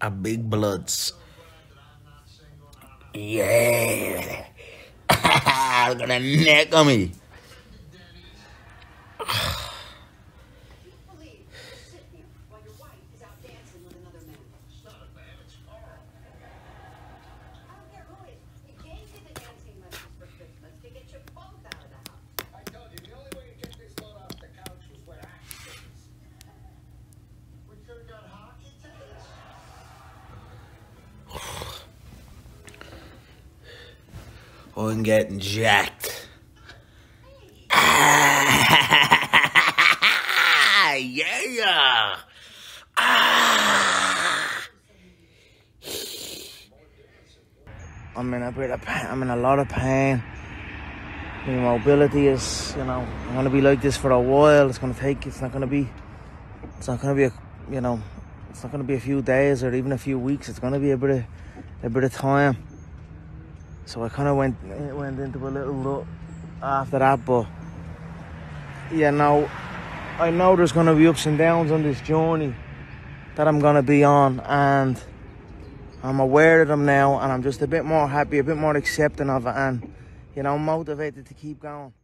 a big bloods. Yeah. At the neck on me. I'm getting jacked. Ah, yeah. Ah. I'm in a bit of pain. I'm in a lot of pain. My mobility is, you know, I'm gonna be like this for a while. It's gonna take. It's not gonna be. It's not gonna be a, you know, it's not gonna be a few days or even a few weeks. It's gonna be a bit of, a bit of time. So I kind of went went into a little look after that, but yeah, now I know there's going to be ups and downs on this journey that I'm going to be on, and I'm aware of them now, and I'm just a bit more happy, a bit more accepting of it, and you know, motivated to keep going.